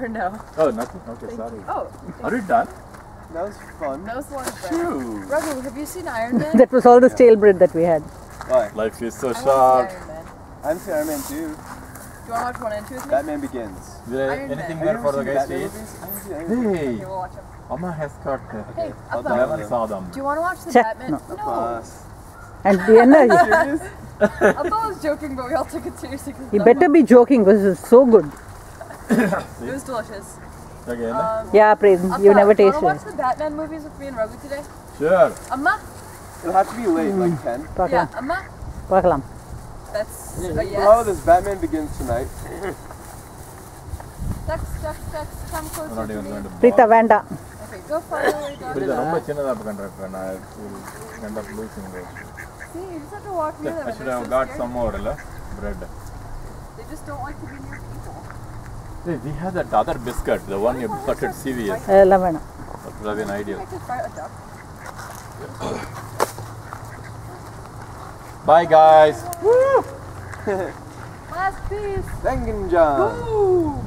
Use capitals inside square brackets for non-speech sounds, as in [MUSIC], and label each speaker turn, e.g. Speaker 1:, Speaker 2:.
Speaker 1: Or no?
Speaker 2: Oh, nothing. Okay, sorry.
Speaker 1: Oh,
Speaker 2: Are you done?
Speaker 3: That was fun.
Speaker 1: that was the one.
Speaker 2: Phew.
Speaker 1: Raghu, have you seen Iron Man? [LAUGHS]
Speaker 4: That was all the stale bread that we had.
Speaker 3: Why?
Speaker 2: Life is so
Speaker 1: I
Speaker 2: short.
Speaker 1: to see Iron Man.
Speaker 3: I'm seen Iron Man 2.
Speaker 1: Do you want to watch one and two with me?
Speaker 3: Batman Begins.
Speaker 1: Iron
Speaker 2: anything
Speaker 1: Man.
Speaker 2: there
Speaker 3: Have
Speaker 2: for the guys to eat?
Speaker 3: Batman movies? I haven't seen any.
Speaker 2: Hey,
Speaker 1: Okay, we'll watch them.
Speaker 2: Amma has got. Uh,
Speaker 1: Hey,
Speaker 3: I'll
Speaker 1: Abba,
Speaker 2: I haven't saw them.
Speaker 1: do you want to watch the
Speaker 4: Check.
Speaker 1: Batman?
Speaker 4: No.
Speaker 3: Boss.
Speaker 4: And the energy.
Speaker 3: Serious?
Speaker 1: Abba was joking, but we all took it seriously.
Speaker 4: You better be joking. because it's so good
Speaker 1: it was delicious. Um,
Speaker 4: yeah,
Speaker 1: Prem,
Speaker 4: you never tasted it.
Speaker 1: watch the Batman movies with me and Raghu today?
Speaker 2: Sure.
Speaker 1: Amma?
Speaker 3: It'll have to be late, mm. like hmm. 10.
Speaker 4: Paklam.
Speaker 1: Yeah, Amma?
Speaker 4: Paklam.
Speaker 1: That's yeah,
Speaker 3: a
Speaker 1: yes.
Speaker 3: Tomorrow this Batman begins tonight.
Speaker 1: Ducks, ducks, ducks, come closer to me.
Speaker 4: Prita, Vanda.
Speaker 1: Okay, go far away down
Speaker 2: the road. I will end up losing weight.
Speaker 1: See, you just have to walk near them.
Speaker 2: I should have got some more, bread.
Speaker 1: They just don't like to be near people.
Speaker 2: Hey, we have that other biscuit, the one you bought at CVS. That would have been ideal. Bye guys. Woo! [LAUGHS]
Speaker 1: Last piece.
Speaker 3: Thank you,
Speaker 1: John.